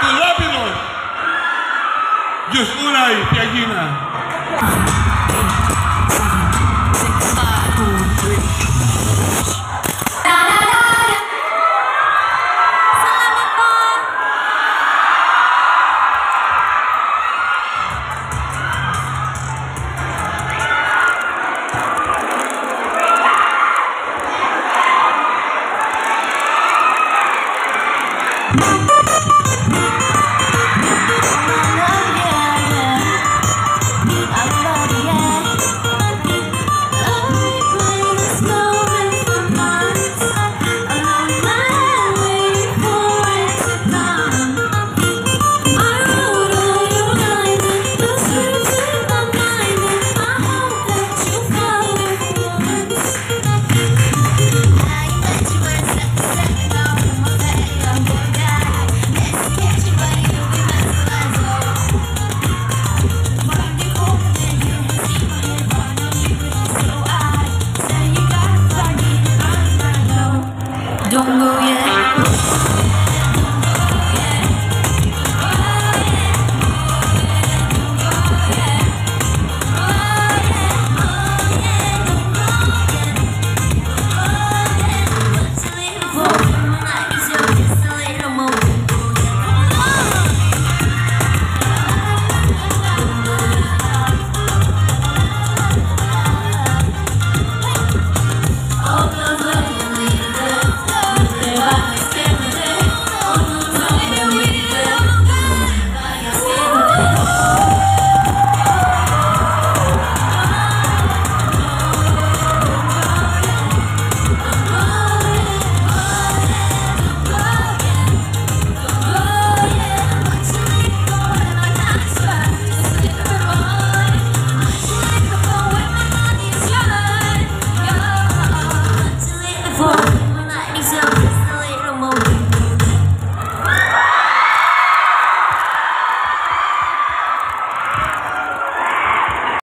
Tú rápido. Just una y piagina. 不言